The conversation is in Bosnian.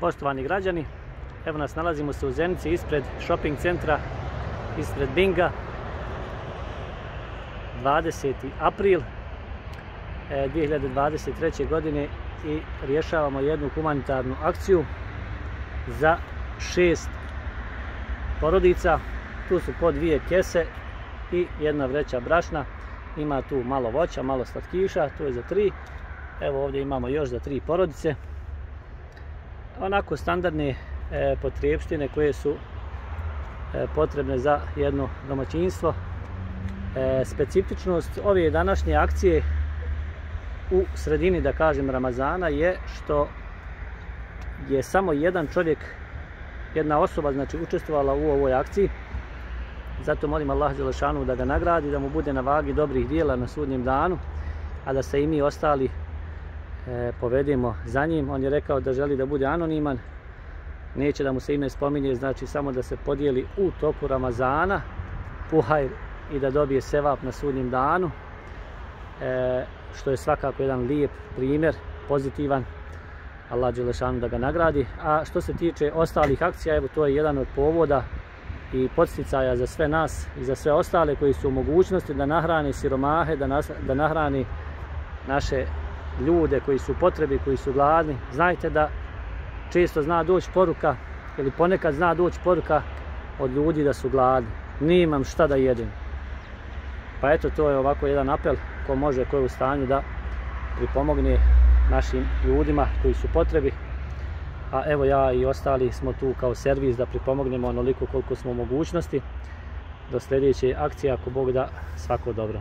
Poštovani građani, evo nas nalazimo se u Zenici ispred shopping centra, ispred Binga. 20. april e, 2023. Godine i rješavamo jednu humanitarnu akciju za šest porodica. Tu su po dvije kese i jedna vreća brašna. Ima tu malo voća, malo slatkiša, tu je za tri. Evo ovdje imamo još za tri porodice onako standardne e, potrijepštine koje su e, potrebne za jedno domaćinstvo. E, specifičnost ove današnje akcije u sredini, da kažem, Ramazana je što je samo jedan čovjek, jedna osoba, znači, učestvovala u ovoj akciji. Zato molim Allah Đelešanu da ga nagradi, da mu bude na vagi dobrih dijela na sudnjem danu, a da se i mi ostali e, povedemo za njim. On je rekao da želi da bude anoniman, neće da mu se ime spominje, znači samo da se podijeli u toku Ramazana, puhaj i da dobije sevap na sudnjem danu, e, što je svakako jedan lijep primjer, pozitivan, Allah Đelešanu da ga nagradi. A što se tiče ostalih akcija, evo to je jedan od povoda i podsticaja za sve nas i za sve ostale koji su u mogućnosti da nahrani siromahe, da, nas, da nahrani naše ljude koji su potrebi, koji su gladni. Znajte da često zna doći poruka ili ponekad zna doći poruka od ljudi da su gladni. Nimam šta da jedem. Pa eto, to je ovako jedan apel ko može, ko je u stanju da pripomogne našim ljudima koji su potrebi. A evo ja i ostali smo tu kao servis da pripomognemo onoliko koliko smo u mogućnosti. Do sljedeće akcije, ako Bog da, svako dobro.